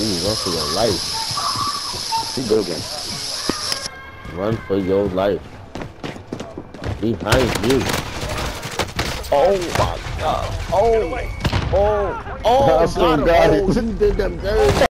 You run for your life. He good again. Run for your life. Behind you. Oh my god. Oh. Oh. Oh, Oh! got Oh, it.